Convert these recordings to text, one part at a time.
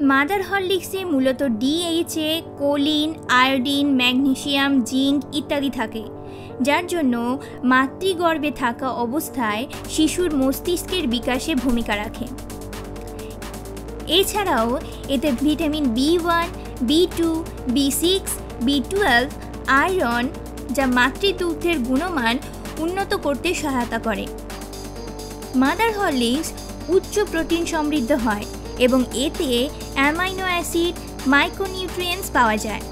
Mother হরলিক্সে মূলত DHA choline, iodine, magnesium, zinc ইত্যাদি থাকে, যার জন্য মাতৃগর্ভে থাকা অবস্থায় শিশুর মস্তিষ্কের বিকাশে ভূমিকা রাখে। এছাড়াও এতে vitamin B one B two B six B twelve iron, যা মাতৃদুগ্ধের গুণমান উন্নত করতে সহায়তা করে। মাদার হরলিক্স উচ্চ প্রোটিন সমৃদ্ধ হয় এবং এতে অ্যামাইনো অ্যাসিড, মাইক্রোনিউট্রিয়েন্টস পাওয়া যায়।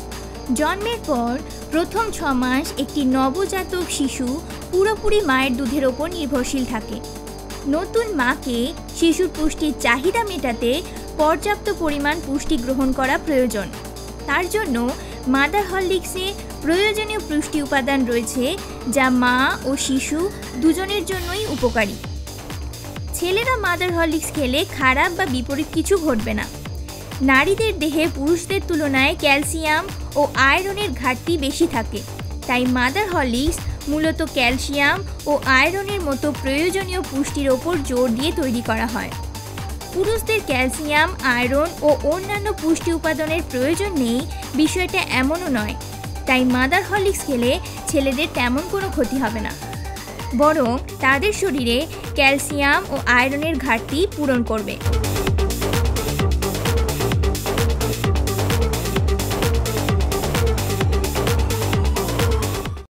জন্মের পর প্রথম ছ মাস একটি নবজাতক শিশু পুরোপুরি মায়ের দুধের ওপর নির্ভরশীল থাকে। নতুন মাকে শিশুর পুষ্টির চাহিদা মেটাতে পর্যাপ্ত পরিমাণ পুষ্টি গ্রহণ করা প্রয়োজন। তার জন্য মাদার হরলিক্সে প্রয়োজনীয় পুষ্টি উপাদান রয়েছে, যা মা ও শিশু দুজনের জন্যই উপকারী। ছেলেরা মাদার হরলিক্স খেলে খারাপ বা বিপরীত কিছু ঘটবে না। নারীদের দেহে পুরুষদের তুলনায় ক্যালসিয়াম ও আয়রনের ঘাটতি বেশি থাকে। তাই মাদার হরলিক্স মূলত ক্যালসিয়াম ও আয়রনের মতো প্রয়োজনীয় পুষ্টির ওপর জোর দিয়ে তৈরি করা হয়। পুরুষদের ক্যালসিয়াম, আয়রন ও অন্যান্য পুষ্টি উপাদানের প্রয়োজন নেই বিষয়টা এমনও নয়। তাই মাদার হরলিক্স খেলে ছেলেদের তেমন কোনো ক্ষতি হবে না। বরং তাদের শরীরে ক্যালসিয়াম ও আয়রনের ঘাটতি পূরণ করবে।